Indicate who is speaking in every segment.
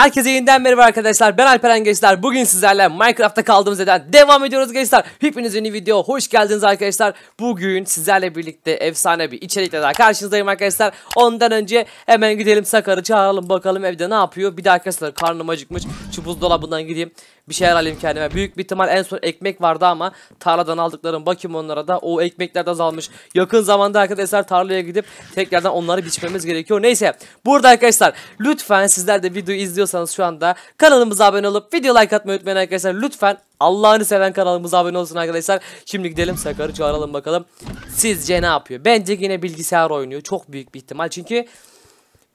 Speaker 1: Herkese yeniden merhaba arkadaşlar. Ben Alperen Gençler. Bugün sizlerle Minecraft'ta kaldığımız yerden devam ediyoruz gençler. Hepiniz yeni video hoş geldiniz arkadaşlar. Bugün sizlerle birlikte efsane bir içerikle daha karşınızdayım arkadaşlar. Ondan önce hemen gidelim Sakar'ı çağıralım bakalım evde ne yapıyor. Bir de arkadaşlar karnım acıkmış. Şu buzdolabından gideyim. Bir şeyler alayım kendime. Büyük bir ihtimal en son ekmek vardı ama tarladan aldıklarım bakayım onlara da. O ekmekler de azalmış. Yakın zamanda arkadaşlar tarlaya gidip tekrardan onları biçmemiz gerekiyor. Neyse burada arkadaşlar lütfen sizler de videoyu izliyorsanız şu anda kanalımıza abone olup video like atmayı unutmayın arkadaşlar. Lütfen Allah'ını seven kanalımıza abone olsun arkadaşlar. Şimdi gidelim Sakar'ı çağıralım bakalım. Sizce ne yapıyor? Bence yine bilgisayar oynuyor. Çok büyük bir ihtimal çünkü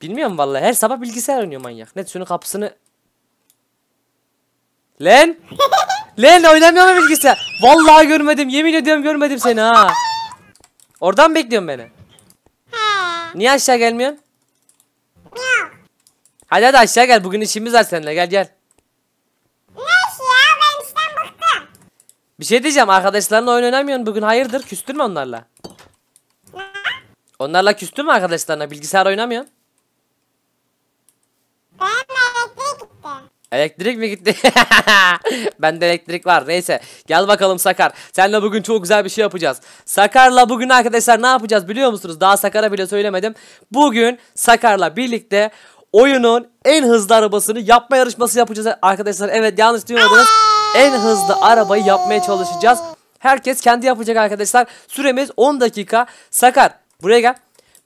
Speaker 1: bilmiyorum vallahi her sabah bilgisayar oynuyor manyak. Net şunu kapısını Len! Len oynamıyor mu bilgisayar? Vallahi görmedim. Yemin ediyorum görmedim seni ha. Oradan mı bekliyorsun beni? Niye aşağı gelmiyorsun? Hadi hadi aşağı gel. Bugün işimiz var seninle. Gel gel.
Speaker 2: Ne iş ya? Ben işten bıktım.
Speaker 1: Bir şey diyeceğim. Arkadaşlarınla oyun oynamıyorsun bugün. Hayırdır? Küstün mü onlarla?
Speaker 2: Ne?
Speaker 1: Onlarla küstün mü arkadaşlarına? Bilgisayar oynamıyorsun.
Speaker 2: Ben elektrik gitti.
Speaker 1: Elektrik mi gitti? Bende elektrik var. Neyse. Gel bakalım Sakar. Seninle bugün çok güzel bir şey yapacağız. Sakar'la bugün arkadaşlar ne yapacağız biliyor musunuz? Daha Sakar'a bile söylemedim. Bugün Sakar'la birlikte oyunun en hızlı arabasını yapma yarışması yapacağız arkadaşlar. Evet yanlış duymadınız. En hızlı arabayı yapmaya çalışacağız. Herkes kendi yapacak arkadaşlar. Süremiz 10 dakika. Sakar buraya gel.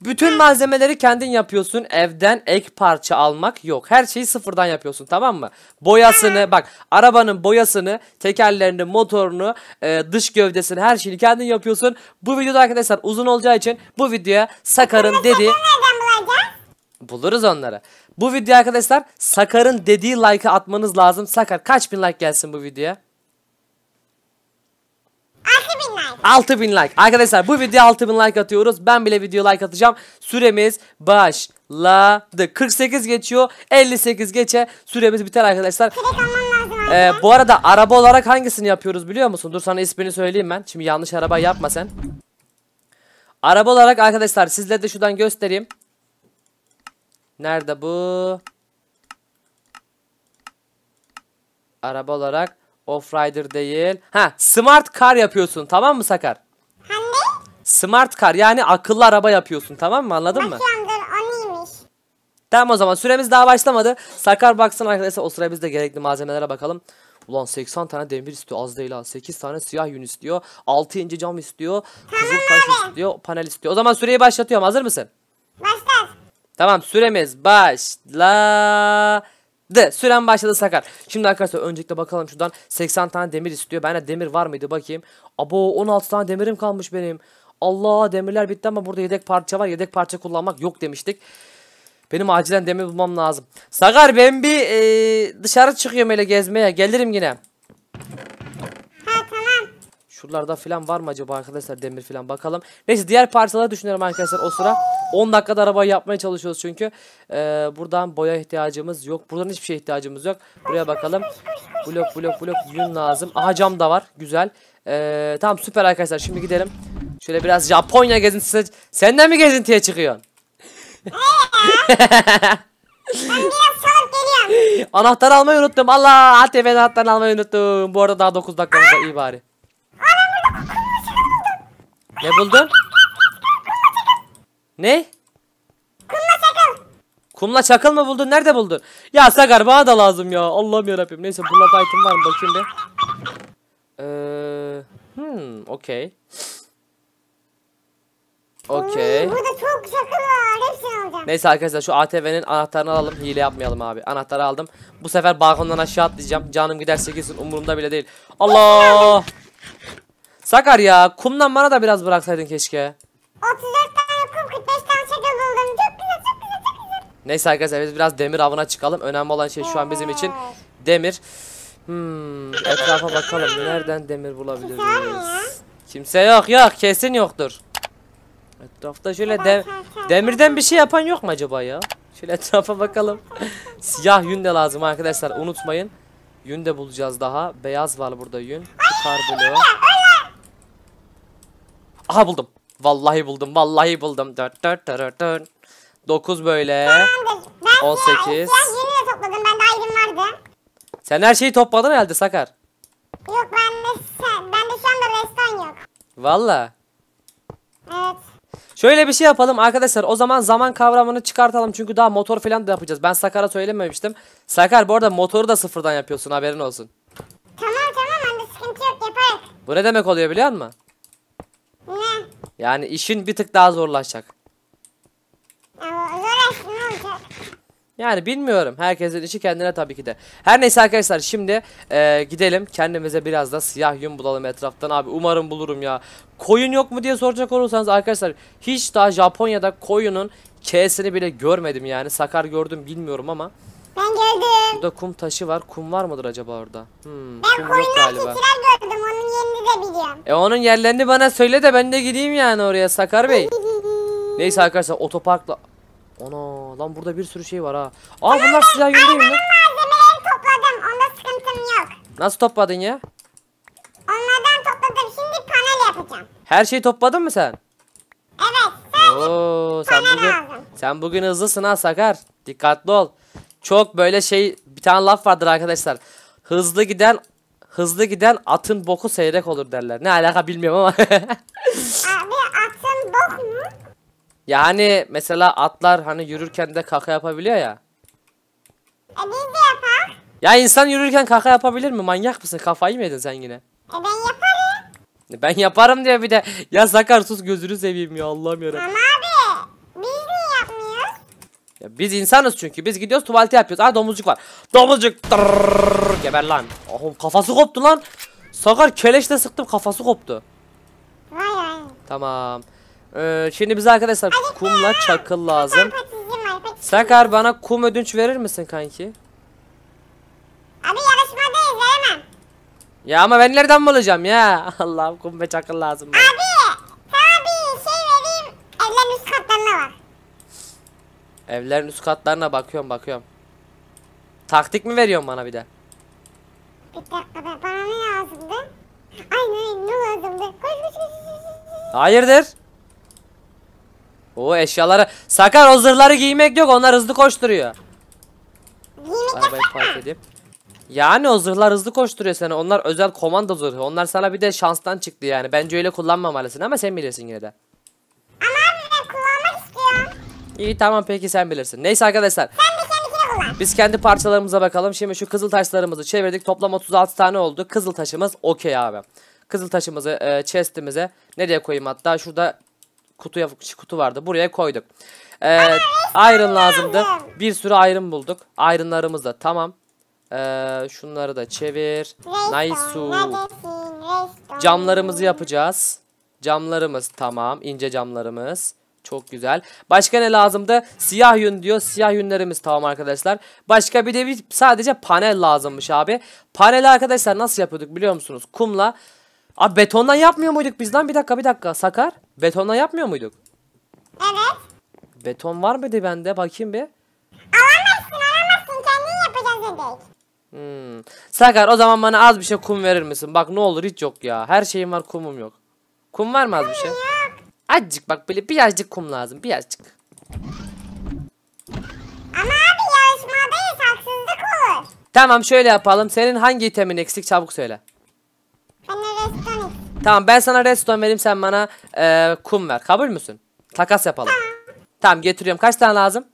Speaker 1: Bütün malzemeleri kendin yapıyorsun. Evden ek parça almak yok. Her şeyi sıfırdan yapıyorsun tamam mı? Boyasını bak arabanın boyasını, tekerlerini, motorunu, e, dış gövdesini her şeyini kendin yapıyorsun. Bu videoda arkadaşlar uzun olacağı için bu videoya Sakar'ın dediği? Buluruz onları. Bu video arkadaşlar Sakar'ın dediği like'ı atmanız lazım. Sakar kaç bin like gelsin bu videoya?
Speaker 2: 6000 like.
Speaker 1: 6000 like. Arkadaşlar bu videoya 6000 like atıyoruz. Ben bile video like atacağım. Süremiz başladı. 48 geçiyor. 58 geçe süremiz biter arkadaşlar. Ee, bu arada araba olarak hangisini yapıyoruz biliyor musun? Dur sana ismini söyleyeyim ben. Şimdi yanlış araba yapma sen. Araba olarak arkadaşlar sizlere de şuradan göstereyim. Nerede bu? Araba olarak Offrider değil. Ha, Smart Car yapıyorsun. Tamam mı Sakar?
Speaker 2: Hani?
Speaker 1: Smart Car yani akıllı araba yapıyorsun. Tamam mı? Anladın mı?
Speaker 2: Bakıyorum dur o neymiş?
Speaker 1: Tamam o zaman süremiz daha başlamadı. Sakar baksın arkadaşlar o sıra biz de gerekli malzemelere bakalım. Ulan 80 tane demir istiyor az değil ha. 8 tane siyah yün istiyor. 6 inci cam istiyor. Kızıl taş istiyor. Panel istiyor. O zaman süreyi başlatıyorum. Hazır mısın? Tamam süremiz başladı. Süren başladı Sakar. Şimdi arkadaşlar öncelikle bakalım şuradan 80 tane demir istiyor. Bende demir var mıydı bakayım. Abo 16 tane demirim kalmış benim. Allah demirler bitti ama burada yedek parça var. Yedek parça kullanmak yok demiştik. Benim acilen demir bulmam lazım. Sakar ben bir e, dışarı çıkıyorum öyle gezmeye. Gelirim yine. Şuralarda falan var mı acaba arkadaşlar demir falan bakalım. Neyse diğer parçaları düşünüyorum arkadaşlar o sıra. 10 dakikada arabayı yapmaya çalışıyoruz çünkü. Ee, buradan boya ihtiyacımız yok. Buradan hiçbir şeye ihtiyacımız yok. Buraya bakalım. Blok blok blok yün lazım. Aha cam da var. Güzel. Ee, tamam süper arkadaşlar şimdi gidelim. Şöyle biraz Japonya gezintisi. Senden mi gezintiye çıkıyorsun? Anahtarı almayı unuttum. Allah ATV anahtarını almayı unuttum. Bu arada daha 9 dakikamız var iyi bari. Ne buldun? Ne?
Speaker 2: Kumla çakıl.
Speaker 1: Kumla çakıl mı buldun? Nerede buldun? Ya Sakar bana da lazım ya. Allah'ım yarabbim. Neyse buralarda item var mı? Bakayım bir. Eee... Hmm, okey. Okey.
Speaker 2: Hmm, Burada çok çakıl var. Hepsini alacağım.
Speaker 1: Neyse arkadaşlar şu ATV'nin anahtarını alalım. Hile yapmayalım abi. Anahtarı aldım. Bu sefer balkondan aşağı atlayacağım. Canım giderse gitsin umurumda bile değil. Allah! Sakar ya kumdan bana da biraz bıraksaydın keşke.
Speaker 2: 34 tane kum 45 tane çakıl buldum. Çok güzel çok güzel çok güzel.
Speaker 1: Neyse arkadaşlar biz biraz demir avına çıkalım. Önemli olan şey şu an bizim için demir. Hmm, etrafa bakalım. Nereden demir bulabiliriz? Kimse yok yok kesin yoktur. Etrafta şöyle de demirden bir şey yapan yok mu acaba ya? Şöyle etrafa bakalım. Siyah yün de lazım arkadaşlar unutmayın. Yün de bulacağız daha. Beyaz var burada yün. Kar bloğu. Aha buldum. Vallahi buldum. Vallahi buldum. Dört dört dört dört. 9 böyle.
Speaker 2: Tamamdır. Ben
Speaker 1: 18.
Speaker 2: siyah, siyah yünü de topladım. Ben daha
Speaker 1: Sen her şeyi topladın herhalde Sakar.
Speaker 2: Yok bende, sen- bende şu anda reston yok.
Speaker 1: Valla.
Speaker 2: Evet.
Speaker 1: Şöyle bir şey yapalım arkadaşlar. O zaman zaman kavramını çıkartalım. Çünkü daha motor falan da yapacağız. Ben Sakar'a söylememiştim. Sakar bu arada motoru da sıfırdan yapıyorsun haberin olsun.
Speaker 2: Tamam tamam bende sıkıntı yok yaparız.
Speaker 1: Bu ne demek oluyor biliyor musun? Yani işin bir tık daha zorlaşacak. Yani bilmiyorum. Herkesin işi kendine tabii ki de. Her neyse arkadaşlar şimdi e, gidelim. Kendimize biraz da siyah yün bulalım etraftan abi. Umarım bulurum ya. Koyun yok mu diye soracak olursanız arkadaşlar hiç daha Japonya'da koyunun K'sini bile görmedim yani. Sakar gördüm bilmiyorum ama.
Speaker 2: Ben gördüm.
Speaker 1: Burada kum taşı var. Kum var mıdır acaba orada? Hmm,
Speaker 2: Ben
Speaker 1: kum yok
Speaker 2: koyunlar
Speaker 1: galiba.
Speaker 2: keçiler gördüm onun yerini de biliyorum.
Speaker 1: E onun yerlerini bana söyle de ben de gideyim yani oraya Sakar Bey. Neyse arkadaşlar otoparkla. Ana lan burada bir sürü şey var ha. Aa bunlar siyah yün değil mi?
Speaker 2: Malzemeleri topladım onda sıkıntım yok.
Speaker 1: Nasıl topladın ya?
Speaker 2: Onlardan topladım şimdi panel yapacağım.
Speaker 1: Her şeyi topladın mı sen?
Speaker 2: Evet sadece
Speaker 1: Oo sen bugün
Speaker 2: lazım.
Speaker 1: sen bugün hızlısın ha Sakar. Dikkatli ol. Çok böyle şey bir tane laf vardır arkadaşlar. Hızlı giden hızlı giden atın boku seyrek olur derler. Ne alaka bilmiyorum ama.
Speaker 2: abi atın bok mu?
Speaker 1: yani mesela atlar hani yürürken de kaka yapabiliyor ya.
Speaker 2: E biz de yapar.
Speaker 1: Ya insan yürürken kaka yapabilir mi? Manyak mısın? Kafayı mı yedin sen yine?
Speaker 2: E ben yaparım.
Speaker 1: Ben yaparım diye bir de ya Sakar sus gözünü seveyim ya Allah'ım yarabbim.
Speaker 2: Ama abi biz niye yapmıyoruz?
Speaker 1: Ya biz insanız çünkü. Biz gidiyoruz tuvalete yapıyoruz. Aa domuzcuk var. Domuzcuk. Tırrrr, geber lan. Oğlum kafası koptu lan. Sakar keleşle sıktım kafası koptu.
Speaker 2: Vay vay.
Speaker 1: Tamam. Ee, şimdi bize arkadaşlar kumla çakıl lazım. Sakar bana kum ödünç verir misin kanki?
Speaker 2: Abi yarışmadayız veremem.
Speaker 1: Ya ama ben nereden bulacağım ya? Allah'ım kum ve çakıl lazım. bana.
Speaker 2: Abi sana bir şey vereyim. Evlerin üst katlarına var.
Speaker 1: Evlerin üst katlarına bakıyorum bakıyorum. Taktik mi veriyorsun bana bir de?
Speaker 2: Bir dakika be, bana ne lazımdı? Aynen ne lazımdı? Koş koş koş, koş.
Speaker 1: Hayırdır? O eşyaları Sakar o zırhları giymek yok onlar hızlı koşturuyor.
Speaker 2: Giymek
Speaker 1: Arabayı park edeyim. Yani o zırhlar hızlı koşturuyor seni. Onlar özel komando zırhı. Onlar sana bir de şanstan çıktı yani. Bence öyle kullanmamalısın ama sen bilirsin yine de.
Speaker 2: Ama abi ben kullanmak istiyorum.
Speaker 1: İyi tamam peki sen bilirsin. Neyse arkadaşlar.
Speaker 2: Sen de kendikini kullan.
Speaker 1: Biz kendi parçalarımıza bakalım. Şimdi şu kızıl taşlarımızı çevirdik. Toplam 36 tane oldu. Kızıl taşımız okey abi. Kızıl taşımızı e, chest'imize nereye koyayım hatta şurada kutuya kutu vardı. Buraya koyduk. E, iron lazımdı. Bir sürü iron bulduk. Iron'larımız da tamam. E, şunları da çevir.
Speaker 2: Reston.
Speaker 1: Camlarımızı yapacağız. Camlarımız tamam. ince camlarımız. Çok güzel. Başka ne lazımdı? Siyah yün diyor. Siyah yünlerimiz tamam arkadaşlar. Başka bir de bir sadece panel lazımmış abi. Paneli arkadaşlar nasıl yapıyorduk biliyor musunuz? Kumla. Abi betondan yapmıyor muyduk biz lan? Bir dakika bir dakika. Sakar. Betondan yapmıyor muyduk?
Speaker 2: Evet.
Speaker 1: Beton var mıydı bende? Bakayım bir.
Speaker 2: Alamazsın alamazsın kendin yapacağız dedik.
Speaker 1: Hmm. Sakar o zaman bana az bir şey kum verir misin? Bak ne olur hiç yok ya. Her şeyim var kumum yok. Kum var mı az bir şey? Azıcık bak böyle birazcık kum lazım. Birazcık.
Speaker 2: Ama abi yarışmadayız haksızlık olur.
Speaker 1: Tamam şöyle yapalım. Senin hangi itemin eksik çabuk söyle.
Speaker 2: Bana reston
Speaker 1: Tamam ben sana redstone vereyim sen bana eee, kum ver. Kabul müsün? Takas yapalım. Tamam getiriyorum. Kaç tane lazım?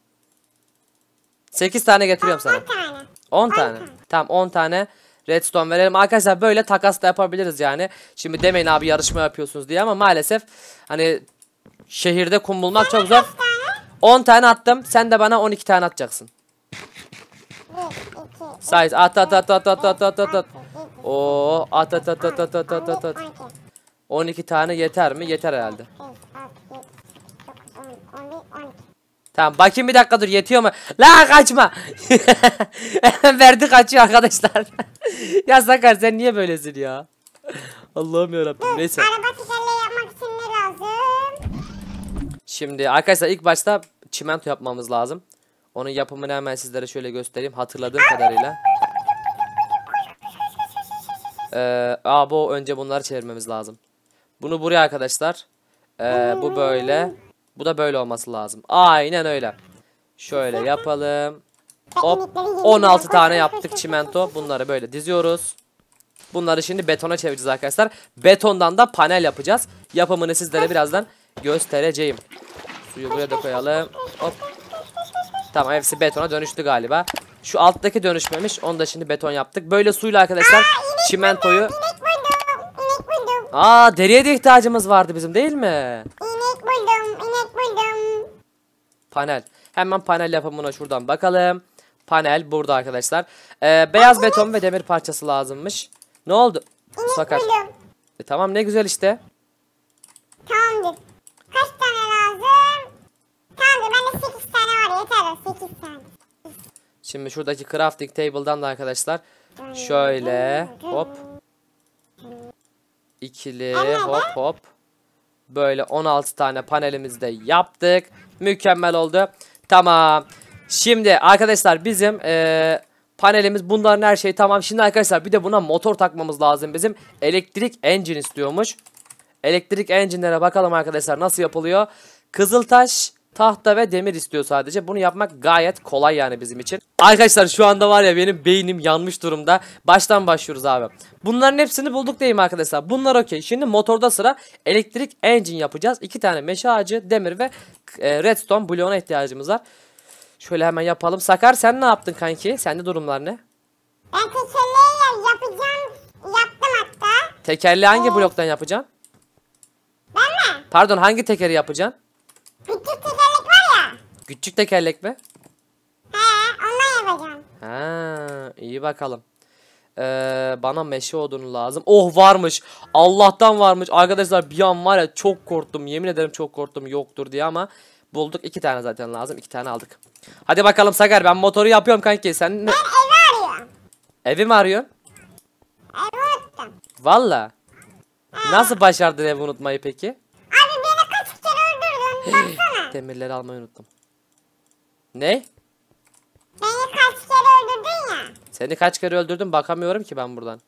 Speaker 1: 8 tane getiriyorum sana.
Speaker 2: 10 tane.
Speaker 1: 10 tane. Tamam 10 tane redstone verelim. Arkadaşlar böyle takas da yapabiliriz yani. Şimdi demeyin abi yarışma yapıyorsunuz diye ama maalesef hani şehirde kum bulmak çok zor.
Speaker 2: Kaç tane?
Speaker 1: 10 tane attım. Sen de bana 12 tane atacaksın.
Speaker 2: 1, 2,
Speaker 1: Size at at at at at at at at at. Oo at at at at at at at at at.
Speaker 2: 12,
Speaker 1: 12 tane yeter mi? Yeter herhalde.
Speaker 2: 5, 6, 7, 9, 10, 11, 12.
Speaker 1: Tamam bakayım bir dakika dur yetiyor mu? La kaçma. Verdi kaçıyor arkadaşlar. ya Sakar sen niye böylesin ya? Allah'ım yarabbim neyse.
Speaker 2: Araba tekerleği yapmak için ne lazım?
Speaker 1: Şimdi arkadaşlar ilk başta çimento yapmamız lazım. Onun yapımını hemen sizlere şöyle göstereyim hatırladığım kadarıyla. Ee, aa bu önce bunları çevirmemiz lazım. Bunu buraya arkadaşlar. Ee, bu böyle. Bu da böyle olması lazım. Aynen öyle. Şöyle yapalım. Hop
Speaker 2: inekleri yemin
Speaker 1: 16
Speaker 2: ediyorum.
Speaker 1: tane yaptık çimento. Bunları böyle diziyoruz. Bunları şimdi betona çevireceğiz arkadaşlar. Betondan da panel yapacağız. Yapımını sizlere birazdan göstereceğim. Suyu buraya da koyalım. Hop. Tamam hepsi betona dönüştü galiba. Şu alttaki dönüşmemiş. Onu da şimdi beton yaptık. Böyle suyla arkadaşlar çimentoyu...
Speaker 2: Buldum. İnek buldum.
Speaker 1: Aa deriye de ihtiyacımız vardı bizim değil mi?
Speaker 2: Buldum.
Speaker 1: Panel. Hemen panel yapımına şuradan bakalım. Panel burada arkadaşlar. Ee, beyaz beton ve demir parçası lazımmış. Ne oldu? Sakar. E, tamam ne güzel işte.
Speaker 2: Tamamdır. Kaç tane lazım? Tamamdır bende 8 tane var yeter o 8 tane.
Speaker 1: Şimdi şuradaki crafting table'dan da arkadaşlar şöyle hop ikili hop hop böyle 16 tane panelimizi de yaptık. Mükemmel oldu. Tamam. Şimdi arkadaşlar bizim eee, panelimiz bunların her şey tamam. Şimdi arkadaşlar bir de buna motor takmamız lazım bizim. Elektrik engine istiyormuş. Elektrik engine'lere bakalım arkadaşlar nasıl yapılıyor. Kızıltaş, tahta ve demir istiyor sadece. Bunu yapmak gayet kolay yani bizim için. Arkadaşlar şu anda var ya benim beynim yanmış durumda. Baştan başlıyoruz abi. Bunların hepsini bulduk değil mi arkadaşlar? Bunlar okey. Şimdi motorda sıra elektrik engine yapacağız. İki tane meşe ağacı, demir ve e, redstone bloğuna ihtiyacımız var. Şöyle hemen yapalım. Sakar sen ne yaptın kanki? Sende durumlar ne?
Speaker 2: Ben tekerleği yapacağım. Yaptım hatta.
Speaker 1: Tekerleği hangi bloktan yapacaksın?
Speaker 2: Ben mi?
Speaker 1: Pardon hangi tekeri yapacaksın?
Speaker 2: Küçük tekerlek var ya.
Speaker 1: Küçük tekerlek mi?
Speaker 2: He ondan yapacağım.
Speaker 1: Ha, iyi bakalım. Ee, bana meşe odunu lazım. Oh varmış. Allah'tan varmış. Arkadaşlar bir an var ya çok korktum. Yemin ederim çok korktum yoktur diye ama bulduk. iki tane zaten lazım. iki tane aldık. Hadi bakalım Sakar ben motoru yapıyorum kanki. Sen ne?
Speaker 2: Ben evi arıyorum.
Speaker 1: Evi mi arıyorsun?
Speaker 2: Evi unuttum.
Speaker 1: Valla. Nasıl başardın evi unutmayı peki?
Speaker 2: Abi beni kaç kere öldürdün baksana.
Speaker 1: Demirleri almayı unuttum. Ne?
Speaker 2: beni kaç kere öldürdün ya.
Speaker 1: Seni kaç kere öldürdüm bakamıyorum ki ben buradan.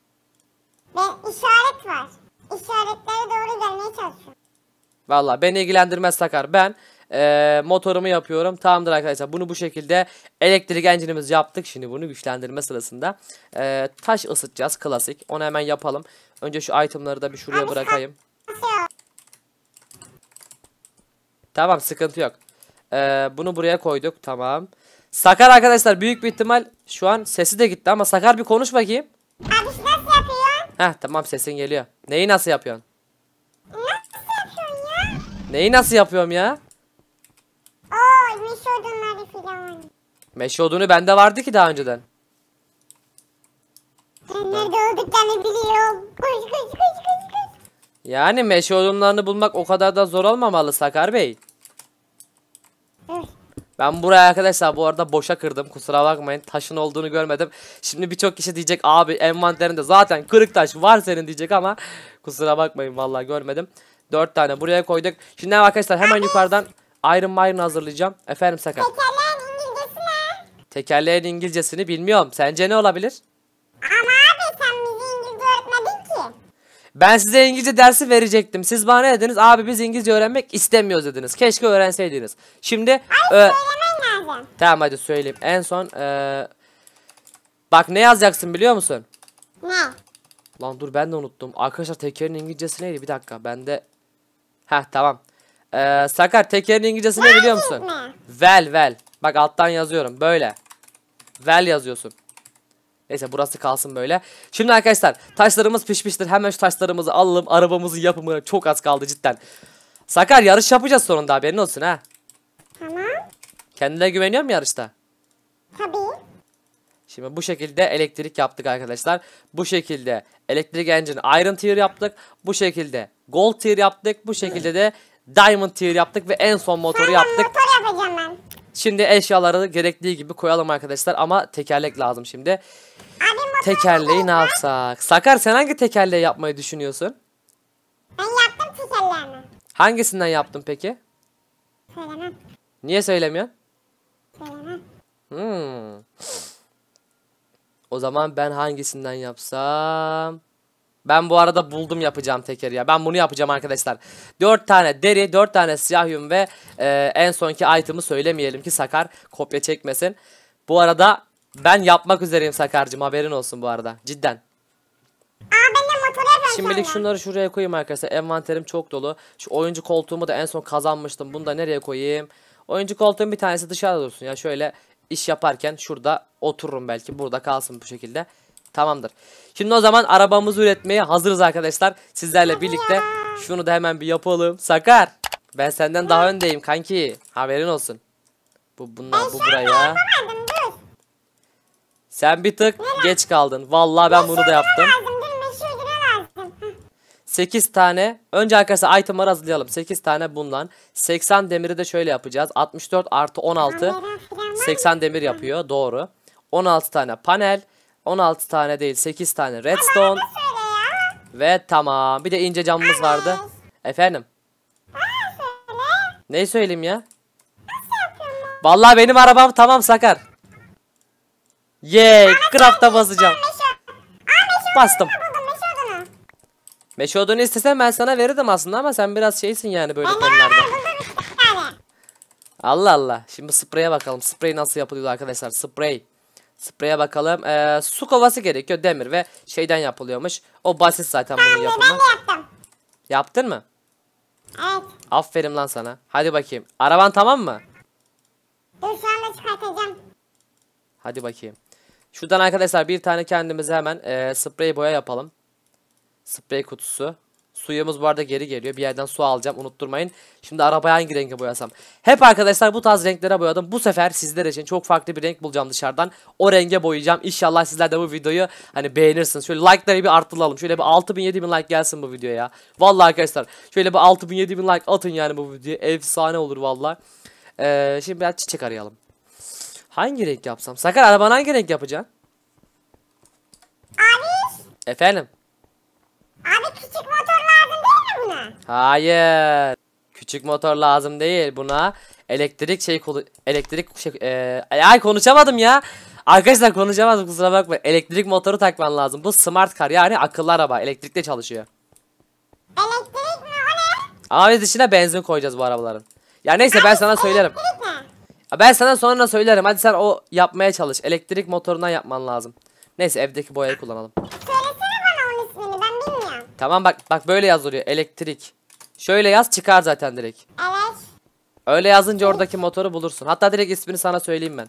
Speaker 2: Ben işaret var. İşaretlere doğru gelmeye çalışıyorum.
Speaker 1: Valla beni ilgilendirmez Sakar. Ben eee, motorumu yapıyorum. Tamamdır arkadaşlar. Bunu bu şekilde elektrik engine'imizi yaptık. Şimdi bunu güçlendirme sırasında eee, taş ısıtacağız. Klasik. Onu hemen yapalım. Önce şu itemları da bir şuraya bırakayım.
Speaker 2: Nasıl yok?
Speaker 1: Tamam sıkıntı yok. Eee, bunu buraya koyduk. Tamam. Sakar arkadaşlar büyük bir ihtimal şu an sesi de gitti ama Sakar bir konuş bakayım.
Speaker 2: Abi nasıl yapıyorsun?
Speaker 1: Heh tamam sesin geliyor. Neyi nasıl yapıyorsun?
Speaker 2: Nasıl yapıyorsun ya?
Speaker 1: Neyi nasıl yapıyorum ya?
Speaker 2: Oo meşe odunları filan.
Speaker 1: Meşe odunu bende vardı ki daha önceden.
Speaker 2: Nerede olduklarını biliyorum. Koş koş koş koş koş.
Speaker 1: Yani meşe odunlarını bulmak o kadar da zor olmamalı Sakar Bey. Ben buraya arkadaşlar bu arada boşa kırdım. Kusura bakmayın. Taşın olduğunu görmedim. Şimdi birçok kişi diyecek abi envanterinde zaten kırık taş var senin diyecek ama kusura bakmayın vallahi görmedim. 4 tane buraya koyduk. Şimdi arkadaşlar hemen yukarıdan Iron Iron hazırlayacağım. Efendim Sakar.
Speaker 2: Tekerleğin İngilizcesi ne?
Speaker 1: Tekerleğin İngilizcesini bilmiyorum. Sence ne olabilir?
Speaker 2: Ama abi sen bizi İngilizce öğretmedin ki.
Speaker 1: Ben size İngilizce dersi verecektim. Siz bana ne dediniz? Abi biz İngilizce öğrenmek istemiyoruz dediniz. Keşke öğrenseydiniz. Şimdi
Speaker 2: Söylemen lazım.
Speaker 1: Tamam hadi söyleyeyim. En son eee, bak ne yazacaksın biliyor musun?
Speaker 2: Ne?
Speaker 1: Lan dur ben de unuttum. Arkadaşlar tekerin İngilizcesi neydi? Bir dakika bende. Heh tamam. Eee Sakar tekerin İngilizcesi ne biliyor musun? Vel vel. Bak alttan yazıyorum böyle. Vel yazıyorsun. Neyse burası kalsın böyle. Şimdi arkadaşlar taşlarımız pişmiştir. Hemen şu taşlarımızı alalım. Arabamızın yapımına çok az kaldı cidden. Sakar yarış yapacağız sonunda haberin olsun ha.
Speaker 2: Tamam.
Speaker 1: Kendine güveniyor musun yarışta?
Speaker 2: Tabii.
Speaker 1: Şimdi bu şekilde elektrik yaptık arkadaşlar. Bu şekilde elektrik engine iron tier yaptık. Bu şekilde gold tier yaptık. Bu şekilde de diamond tier yaptık ve en son motoru yaptık. Şimdi eşyaları gerektiği gibi koyalım arkadaşlar ama tekerlek lazım şimdi.
Speaker 2: Abi
Speaker 1: Tekerleği ne yapsak? Sakar sen hangi tekerleği yapmayı düşünüyorsun?
Speaker 2: Ben yaptım tekerleğimi.
Speaker 1: Hangisinden yaptın peki?
Speaker 2: Söylemem.
Speaker 1: Niye söylemiyorsun?
Speaker 2: Söylemem.
Speaker 1: Hmm. O zaman ben hangisinden yapsam? Ben bu arada buldum yapacağım tekeri ya. Ben bunu yapacağım arkadaşlar. 4 tane deri, 4 tane siyah yün ve e, en sonki item'ı söylemeyelim ki Sakar kopya çekmesin. Bu arada ben yapmak üzereyim Sakarcığım haberin olsun bu arada. Cidden.
Speaker 2: Aa ben de motor yapıyorum
Speaker 1: Şimdilik şunları şuraya koyayım arkadaşlar. Envanterim çok dolu. Şu oyuncu koltuğumu da en son kazanmıştım. Bunu da nereye koyayım? Oyuncu koltuğun bir tanesi dışarıda dursun ya. Şöyle iş yaparken şurada otururum belki. Burada kalsın bu şekilde. Tamamdır. Şimdi o zaman arabamızı üretmeye hazırız arkadaşlar. Sizlerle birlikte şunu da hemen bir yapalım. Sakar. Ben senden daha öndeyim kanki. Haberin olsun. Bu bunlar bu buraya.
Speaker 2: Dur.
Speaker 1: Sen bir tık geç kaldın. Vallahi ben bunu da yaptım.
Speaker 2: Lazım dur meşhur lazım. Heh.
Speaker 1: 8 tane. Önce arkadaşlar itemları hazırlayalım. 8 tane bundan. 80 demiri de şöyle yapacağız. 64 artı 16.
Speaker 2: Kamera falan var mı?
Speaker 1: 80 demir yapıyor. Doğru. 16 tane panel. 16 tane değil 8 tane redstone. Ve tamam. Bir de ince camımız vardı. Efendim. Neyi söyleyeyim ya? Vallahi benim arabam tamam Sakar. Yay. Craft'a basacağım. Bastım.
Speaker 2: Buldum meşhur odunu.
Speaker 1: Meşe odunu istesem ben sana verirdim aslında ama sen biraz şeysin yani böyle konularda. Allah Allah. Şimdi spreye bakalım. Sprey nasıl yapılıyor arkadaşlar? Sprey. Spreye bakalım. Ee, su kovası gerekiyor. Demir ve şeyden yapılıyormuş. O basit zaten bunun
Speaker 2: ben
Speaker 1: yapımı.
Speaker 2: de yaptım.
Speaker 1: Yaptın mı?
Speaker 2: Evet.
Speaker 1: Aferin lan sana. Hadi bakayım. Araban tamam mı?
Speaker 2: Dur şu anda çıkartacağım.
Speaker 1: Hadi bakayım. Şuradan arkadaşlar bir tane kendimize hemen ee, sprey boya yapalım. Sprey kutusu. Suyumuz bu arada geri geliyor. Bir yerden su alacağım. Unutturmayın. Şimdi arabaya hangi renge boyasam? Hep arkadaşlar bu tarz renklere boyadım. Bu sefer sizler için çok farklı bir renk bulacağım dışarıdan. O renge boyayacağım. İnşallah sizler de bu videoyu hani beğenirsiniz. Şöyle like'ları bir arttıralım. Şöyle bir 6000 7000 like gelsin bu videoya. Vallahi arkadaşlar şöyle bir 6000 7000 like atın yani bu videoya. Efsane olur vallahi. Ee, şimdi biraz çiçek arayalım. Hangi renk yapsam? Sakar arabanı hangi renk yapacaksın?
Speaker 2: Abi.
Speaker 1: Efendim?
Speaker 2: Abi küçük motor mi?
Speaker 1: Hayır. Küçük motor lazım değil buna. Elektrik şey kolu elektrik şey, eee, ay konuşamadım ya. Arkadaşlar konuşamadım kusura bakma. Elektrik motoru takman lazım. Bu smart car yani akıllı araba. Elektrikle çalışıyor.
Speaker 2: Elektrik mi o ne?
Speaker 1: Ama biz içine benzin koyacağız bu arabaların. Ya neyse ben sana söylerim. Ben sana sonra söylerim. Hadi sen o yapmaya çalış. Elektrik motorundan yapman lazım. Neyse evdeki boyayı kullanalım.
Speaker 2: Söylesene bana onun ismini ben bilmiyorum.
Speaker 1: Tamam bak bak böyle yazılıyor. Elektrik. Şöyle yaz çıkar zaten direkt.
Speaker 2: Evet.
Speaker 1: Öyle yazınca oradaki motoru bulursun. Hatta direkt ismini sana söyleyeyim ben.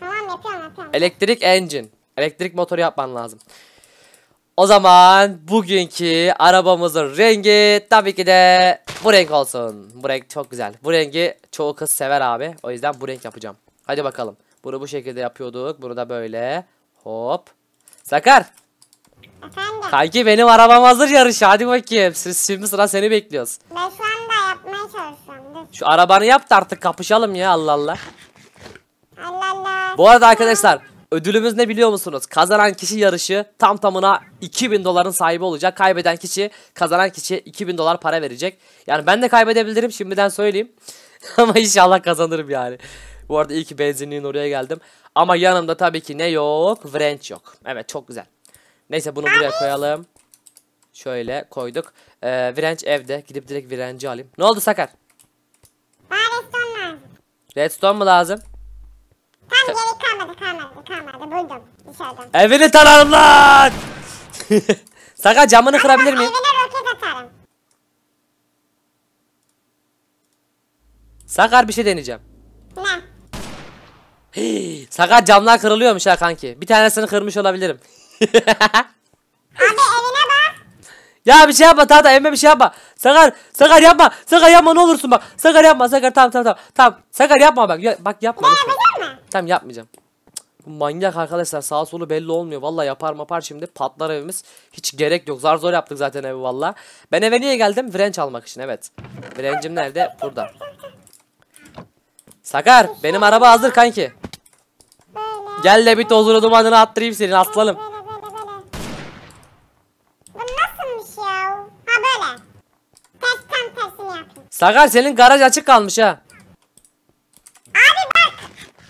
Speaker 2: Tamam yapıyorum yapıyorum.
Speaker 1: Elektrik engine. Elektrik motoru yapman lazım. O zaman bugünkü arabamızın rengi tabii ki de bu renk olsun. Bu renk çok güzel. Bu rengi çoğu kız sever abi. O yüzden bu renk yapacağım. Hadi bakalım. Bunu bu şekilde yapıyorduk. Bunu da böyle. Hop. Sakar.
Speaker 2: Efendim.
Speaker 1: Kanki benim arabam hazır yarış. Hadi bakayım. Siz şimdi sıra seni bekliyoruz.
Speaker 2: Ben şu anda yapmaya çalışıyorum. Dur.
Speaker 1: Şu arabanı yap da artık kapışalım ya Allah Allah.
Speaker 2: Allah Allah.
Speaker 1: Bu arada arkadaşlar ödülümüz ne biliyor musunuz? Kazanan kişi yarışı tam tamına 2000 doların sahibi olacak. Kaybeden kişi kazanan kişiye 2000 dolar para verecek. Yani ben de kaybedebilirim şimdiden söyleyeyim. Ama inşallah kazanırım yani. Bu arada iyi ki benzinliğin oraya geldim. Ama yanımda tabii ki ne yok? Wrench yok. Evet çok güzel. Neyse bunu buraya koyalım. Şöyle koyduk. Ee, wrench evde. Gidip direkt wrench'i alayım. Ne oldu Sakar?
Speaker 2: Bana redstone lazım.
Speaker 1: Redstone mu lazım?
Speaker 2: Tam gerek kalmadı kalmadı kalmadı buldum dışarıdan.
Speaker 1: Evini tararım lan! Sakar camını kırabilir miyim?
Speaker 2: Evine roket atarım.
Speaker 1: Sakar bir şey deneyeceğim.
Speaker 2: Ne?
Speaker 1: Sakar camlar kırılıyormuş ha kanki. Bir tanesini kırmış olabilirim.
Speaker 2: Abi evine bak.
Speaker 1: ya bir şey yapma tamam evime bir şey yapma. Sakar Sakar yapma. Sakar yapma ne olursun bak. Sakar yapma Sakar tamam tamam tamam. Tamam Sakar yapma bak. Ya, bak yapma lütfen.
Speaker 2: Yapacak mı?
Speaker 1: Tamam yapmayacağım. Bu manyak arkadaşlar sağ solu belli olmuyor. Vallahi yapar mapar şimdi patlar evimiz. Hiç gerek yok. Zar zor yaptık zaten evi valla. Ben eve niye geldim? Wrench almak için evet. Wrench'im nerede? Burada. Sakar benim araba hazır kanki. Gel de bir tozunu dumanını attırayım senin aslanım.
Speaker 2: Böyle böyle böyle. Bu nasılmış ya? Ha böyle. Ters tam tersini yapayım.
Speaker 1: Sakar senin garaj açık kalmış ha.
Speaker 2: Abi bak.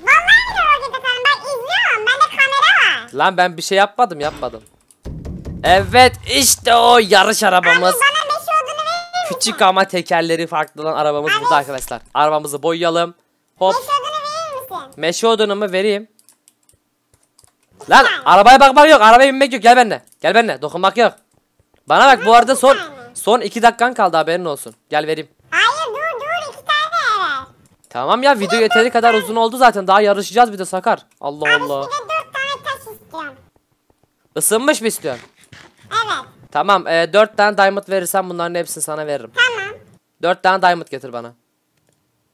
Speaker 2: Vallahi de roket atarım. Bak izliyorum. Bende kamera var.
Speaker 1: Lan ben bir şey yapmadım yapmadım. Evet işte o yarış arabamız.
Speaker 2: Bana meşe odunu verir misin?
Speaker 1: Küçük ama tekerleri farklı olan arabamız burada arkadaşlar. Arabamızı boyayalım. Hop.
Speaker 2: Meşe odunu verir misin?
Speaker 1: Meşe odunumu vereyim. Lan arabaya bakmak yok. Arabaya binmek yok. Gel benimle. Gel benimle. Dokunmak yok. Bana bak bu arada son son 2 dakikan kaldı haberin olsun. Gel vereyim.
Speaker 2: Hayır dur dur iki tane.
Speaker 1: Tamam ya video yeteri kadar uzun oldu zaten. Daha yarışacağız bir de Sakar. Allah
Speaker 2: Abi
Speaker 1: Allah.
Speaker 2: bir de dört tane taş istiyorum.
Speaker 1: Isınmış mı istiyorsun?
Speaker 2: Evet.
Speaker 1: Tamam. E, 4 tane diamond verirsen bunların hepsini sana veririm.
Speaker 2: Tamam.
Speaker 1: 4 tane diamond getir bana.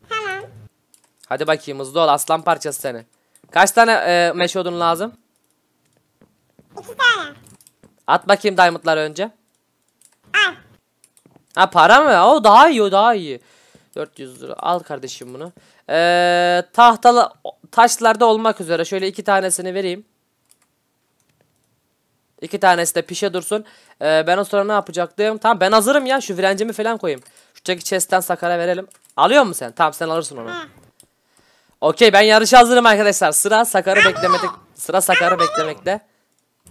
Speaker 2: Tamam.
Speaker 1: Hadi bakayım hızlı ol aslan parçası seni. Kaç tane e, meşe odun lazım?
Speaker 2: İki tane.
Speaker 1: At bakayım diamondları önce. Ha para mı? O daha iyi o daha iyi. 400 lira. Al kardeşim bunu. Ee, tahtalı taşlarda olmak üzere şöyle iki tanesini vereyim. İki tanesi de pişe dursun. Ee, ben o sırada ne yapacaktım? Tamam ben hazırım ya. Şu frencimi falan koyayım. Şuradaki chest'ten Sakar'a verelim. Alıyor musun sen? Tamam sen alırsın onu. Okey ben yarışa hazırım arkadaşlar. Sıra Sakar'ı beklemekte. Sıra Sakar'ı beklemekte.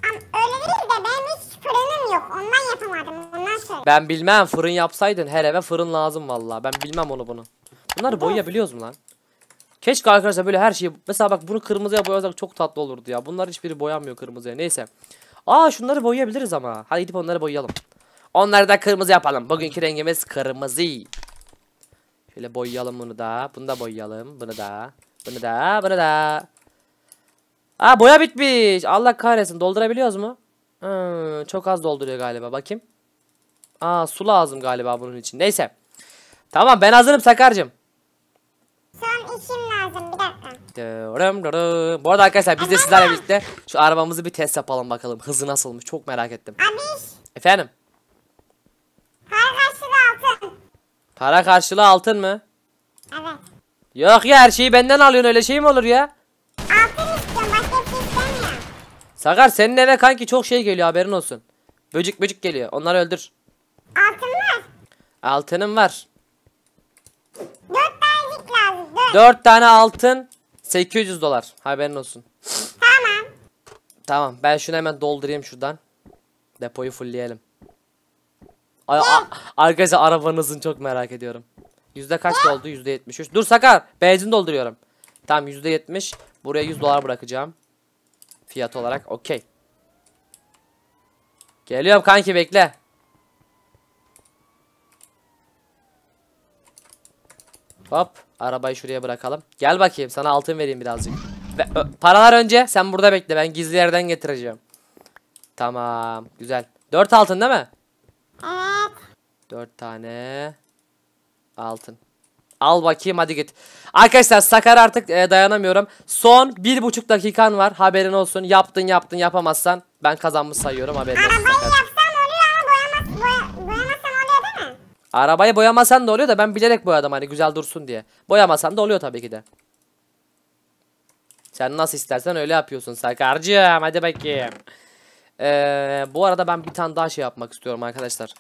Speaker 2: Ama öyle değil de benim hiç fırınım yok. Ondan yapamadım. Ondan sonra.
Speaker 1: Ben bilmem fırın yapsaydın her eve fırın lazım vallahi. Ben bilmem onu bunu. Bunları boyayabiliyoruz mu lan? Keşke arkadaşlar böyle her şeyi mesela bak bunu kırmızıya boyasak çok tatlı olurdu ya. Bunlar hiçbiri boyanmıyor kırmızıya. Neyse. Aa şunları boyayabiliriz ama. Hadi gidip onları boyayalım. Onları da kırmızı yapalım. Bugünkü rengimiz kırmızı. Şöyle boyayalım bunu da. Bunu da boyayalım. Bunu da. Bunu da. Bunu da. Aa boya bitmiş. Allah kahretsin. Doldurabiliyoruz mu? Hmm, çok az dolduruyor galiba. Bakayım. Aa su lazım galiba bunun için. Neyse. Tamam ben hazırım Sakar'cığım.
Speaker 2: Son işim lazım. Bir dakika.
Speaker 1: Dırım dırım. Bu arada arkadaşlar biz de sizlerle birlikte şu arabamızı bir test yapalım bakalım. Hızı nasılmış çok merak ettim.
Speaker 2: Abi
Speaker 1: Efendim?
Speaker 2: para karşılığı altın.
Speaker 1: Para karşılığı altın mı?
Speaker 2: Evet.
Speaker 1: Yok ya her şeyi benden alıyorsun öyle şey mi olur ya?
Speaker 2: Altın istiyorum. Başka bir şey istemiyorum.
Speaker 1: Sakar senin eve kanki çok şey geliyor haberin olsun. Böcük böcük geliyor onları öldür.
Speaker 2: Altın var.
Speaker 1: Altınım var.
Speaker 2: Dört tanecik lazım. Dört.
Speaker 1: 4 tane altın 800 dolar haberin olsun.
Speaker 2: Tamam.
Speaker 1: Tamam ben şunu hemen doldurayım şuradan. Depoyu fullleyelim. Ay, a- arkadaşlar arabanızın çok merak ediyorum. Yüzde kaç doldu? Yüzde 73. Dur Sakar benzin dolduruyorum. Tamam yüzde 70. Buraya 100 dolar bırakacağım. Fiyat olarak okey. Geliyorum kanki bekle. Hop arabayı şuraya bırakalım. Gel bakayım sana altın vereyim birazcık. Ve, ö, paralar önce sen burada bekle ben gizli yerden getireceğim. Tamam güzel. 4 altın değil mi?
Speaker 2: Evet.
Speaker 1: 4 tane altın. Al bakayım hadi git. Arkadaşlar Sakar artık e, dayanamıyorum. Son bir buçuk dakikan var. Haberin olsun. Yaptın yaptın yapamazsan ben kazanmış sayıyorum haberin olsun.
Speaker 2: Arabayı
Speaker 1: Sakar.
Speaker 2: yapsam oluyor ama boyamaz, boya, boyamasam oluyor değil mi?
Speaker 1: Arabayı boyamasan da oluyor da ben bilerek boyadım hani güzel dursun diye. Boyamasan da oluyor tabii ki de. Sen nasıl istersen öyle yapıyorsun Sakarcığım. Hadi bakayım. Ee, bu arada ben bir tane daha şey yapmak istiyorum arkadaşlar.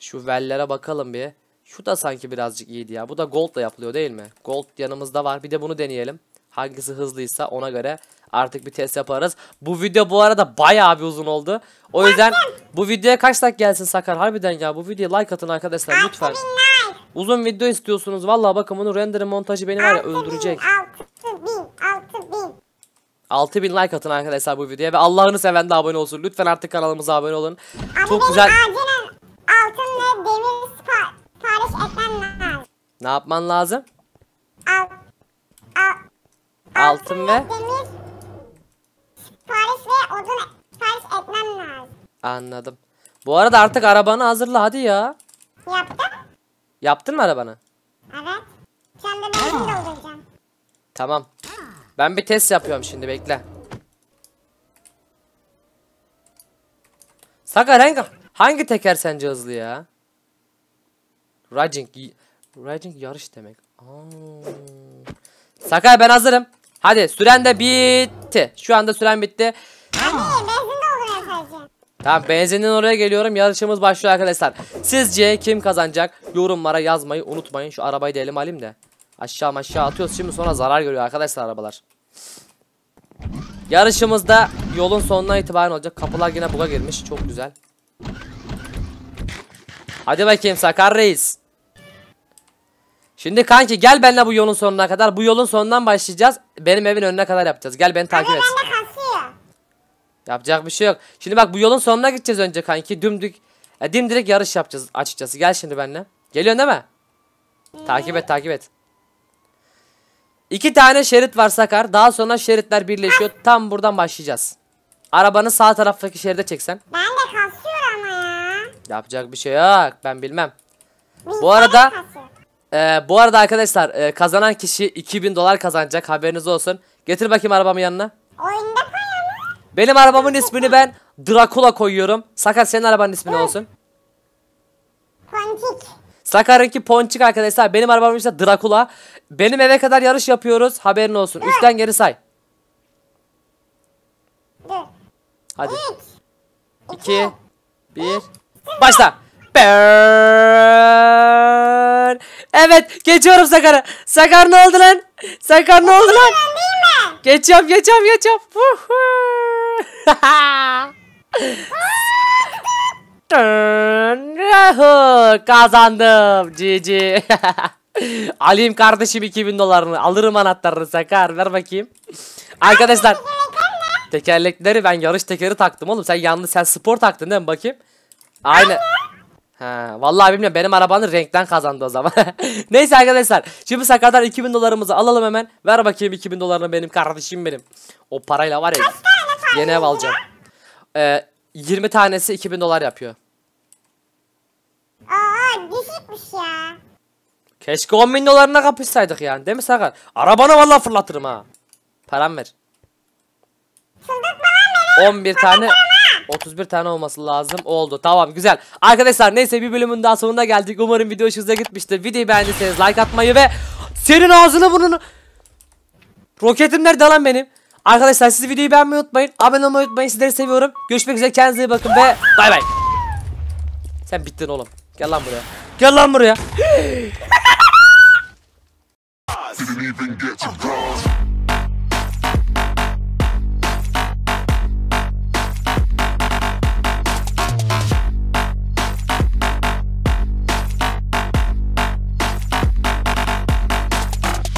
Speaker 1: Şu vellere bakalım bir. Şu da sanki birazcık iyiydi ya. Bu da goldla yapılıyor değil mi? Gold yanımızda var. Bir de bunu deneyelim. Hangisi hızlıysa ona göre artık bir test yaparız. Bu video bu arada bayağı bir uzun oldu. O yüzden bu videoya kaç like gelsin Sakar? Harbiden ya bu videoya like atın arkadaşlar lütfen. Uzun video istiyorsunuz. Vallahi bakın bunun render montajı beni var ya öldürecek.
Speaker 2: Bin, altı bin. Altı bin.
Speaker 1: 6000 like atın arkadaşlar bu videoya ve Allah'ını seven de abone olsun. Lütfen artık kanalımıza abone olun.
Speaker 2: Abi
Speaker 1: Çok güzel.
Speaker 2: acilen altın ve demir sipa- sipariş etmem lazım.
Speaker 1: Ne yapman lazım?
Speaker 2: Al, al,
Speaker 1: Altın ve
Speaker 2: demir sipariş ve odun sipariş etmem lazım.
Speaker 1: Anladım. Bu arada artık arabanı hazırla hadi ya.
Speaker 2: Yaptım.
Speaker 1: Yaptın mı arabanı?
Speaker 2: Evet. Şu anda benzin dolduracağım.
Speaker 1: Tamam. Ben bir test yapıyorum şimdi bekle. Sakar hangi, hangi teker sence hızlı ya? Raging. Raging yarış demek. Aa. Sakar ben hazırım. Hadi süren de bitti. Şu anda süren bitti.
Speaker 2: Sadece.
Speaker 1: Tamam benzinin oraya geliyorum. Yarışımız başlıyor arkadaşlar. Sizce kim kazanacak? Yorumlara yazmayı unutmayın. Şu arabayı da elime alayım da. Aşağı aşağı atıyoruz. Şimdi sonra zarar görüyor arkadaşlar arabalar. Yarışımızda yolun sonuna itibaren olacak. Kapılar yine buga girmiş. Çok güzel. Hadi bakayım Sakar Reis. Şimdi kanki gel benimle bu yolun sonuna kadar. Bu yolun sonundan başlayacağız. Benim evin önüne kadar yapacağız. Gel beni takip et. Yapacak bir şey yok. Şimdi bak bu yolun sonuna gideceğiz önce kanki. Dümdük e, dimdirek yarış yapacağız açıkçası. Gel şimdi benimle. Geliyorsun değil mi? Takip et takip et. İki tane şerit var Sakar. Daha sonra şeritler birleşiyor. Tam buradan başlayacağız. Arabanı sağ taraftaki şeride çeksen.
Speaker 2: Bende kasıyor ama ya.
Speaker 1: Yapacak bir şey yok. Ben bilmem. Bu arada-. Ee, bu arada arkadaşlar e, kazanan kişi 2000 dolar kazanacak. Haberiniz olsun. Getir bakayım arabamı yanına.
Speaker 2: Mu?
Speaker 1: Benim arabamın ismini ben Dracula koyuyorum. Sakar senin arabanın ismi ne olsun?
Speaker 2: Ponçik.
Speaker 1: Sakar'ınki Ponçik arkadaşlar. Benim arabam ise Dracula. Benim eve kadar yarış yapıyoruz. Haberin olsun. Üçten geri say.
Speaker 2: Dur.
Speaker 1: Hadi.
Speaker 2: 3.
Speaker 1: 2 1 Başla. Burn. Evet, geçiyorum Sakar'ı. Sakar ne oldu lan? Sakar ne oldu lan? Geçiyorum, geçiyorum, geçiyorum. Vuhu. Kazandım. GG. Alayım kardeşim 2000 dolarını. Alırım anahtarını Sakar. Ver bakayım. Arkadaşlar. Tekerlekleri ben yarış tekeri taktım oğlum. Sen yanlış sen spor taktın değil mi bakayım? Aynı. Ha, vallahi bilmiyorum benim arabanın renkten kazandı o zaman. Neyse arkadaşlar. Şimdi Sakar'dan 2000 dolarımızı alalım hemen. Ver bakayım 2000 dolarını benim kardeşim benim. O parayla var ya. Yeni ev alacağım. Ee, 20 tanesi 2000 dolar yapıyor.
Speaker 2: Aa düşükmüş ya.
Speaker 1: Keşke 10 bin dolarına kapışsaydık yani. Değil mi Sakar? Arabanı vallahi fırlatırım ha. Param ver.
Speaker 2: Beni.
Speaker 1: 11 tane 31 tane olması lazım. Oldu. Tamam güzel. Arkadaşlar neyse bir bölümün daha sonuna geldik. Umarım video hoşunuza gitmiştir. Videoyu beğendiyseniz like atmayı ve senin ağzını burnunu Roketim nerede lan benim? Arkadaşlar siz videoyu beğenmeyi unutmayın. Abone olmayı unutmayın. Sizleri seviyorum. Görüşmek üzere. Kendinize iyi bakın ve bay bay. Sen bittin oğlum. Gel lan buraya. Gel lan buraya.